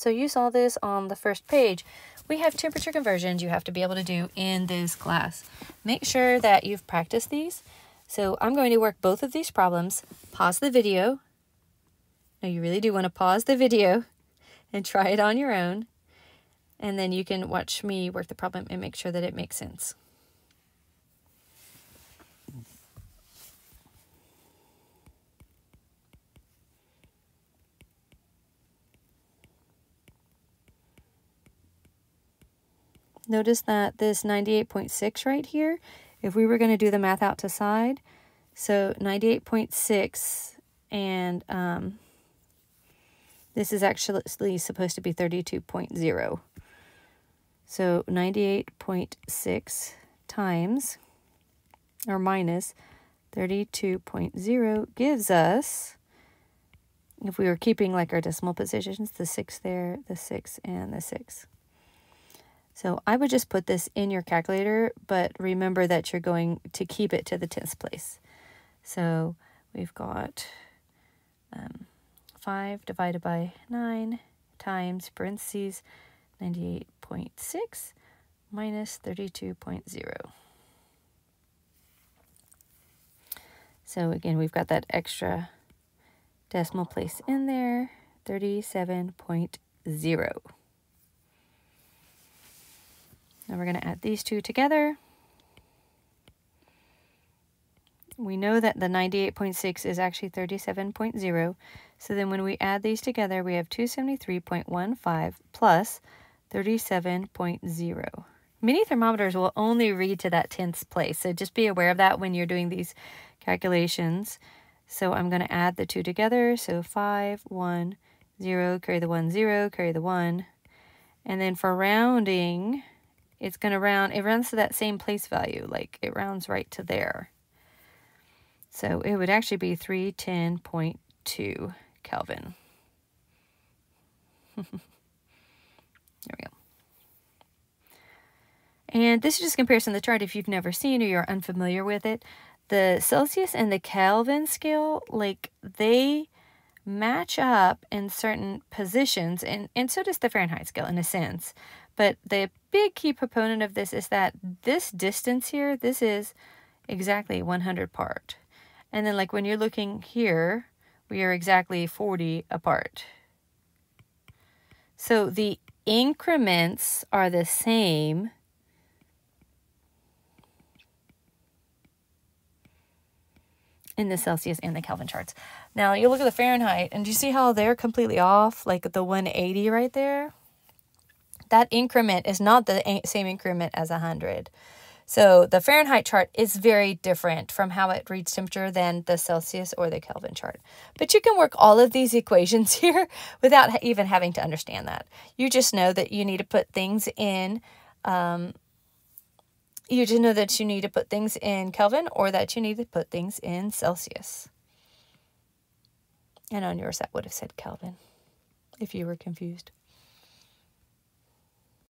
So you saw this on the first page. We have temperature conversions you have to be able to do in this class. Make sure that you've practiced these. So I'm going to work both of these problems. Pause the video. No, you really do want to pause the video and try it on your own. And then you can watch me work the problem and make sure that it makes sense. Notice that this 98.6 right here, if we were going to do the math out to side, so 98.6 and um, this is actually supposed to be 32.0. So 98.6 times or minus 32.0 gives us, if we were keeping like our decimal positions, the 6 there, the 6, and the 6. So I would just put this in your calculator, but remember that you're going to keep it to the tenths place. So we've got um, 5 divided by 9 times parentheses 98.6 minus 32.0. So again, we've got that extra decimal place in there, 37.0. Now we're going to add these two together. We know that the 98.6 is actually 37.0. So then when we add these together, we have 273.15 plus 37.0. Mini thermometers will only read to that tenths place. So just be aware of that when you're doing these calculations. So I'm going to add the two together. So 5, 1, 0, carry the 1, 0, carry the 1. And then for rounding, it's going to round, it rounds to that same place value, like it rounds right to there. So it would actually be 310.2 Kelvin. there we go. And this is just comparison of the chart if you've never seen or you're unfamiliar with it. The Celsius and the Kelvin scale, like they match up in certain positions, and, and so does the Fahrenheit scale in a sense. But the big key proponent of this is that this distance here, this is exactly 100 apart. And then like when you're looking here, we are exactly 40 apart. So the increments are the same. in the Celsius and the Kelvin charts. Now you look at the Fahrenheit and do you see how they're completely off? Like the 180 right there? That increment is not the same increment as 100. So the Fahrenheit chart is very different from how it reads temperature than the Celsius or the Kelvin chart. But you can work all of these equations here without even having to understand that. You just know that you need to put things in, um, you just know that you need to put things in Kelvin or that you need to put things in Celsius. And on yours that would have said Kelvin if you were confused.